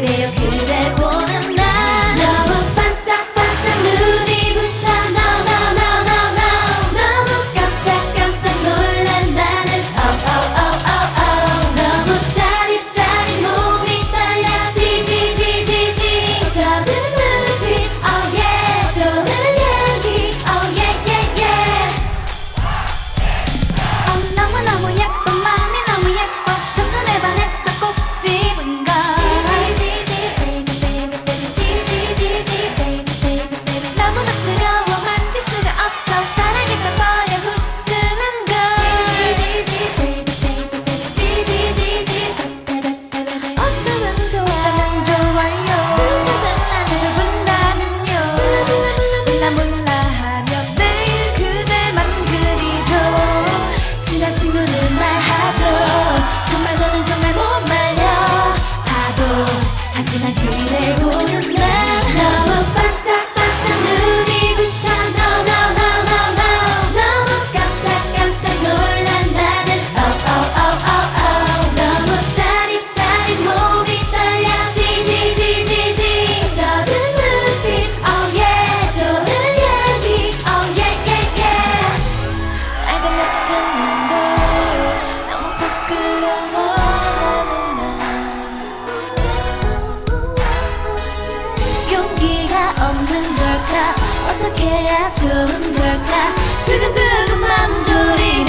creio que 해야 좋은 걸까? 두근두근 맘 졸이며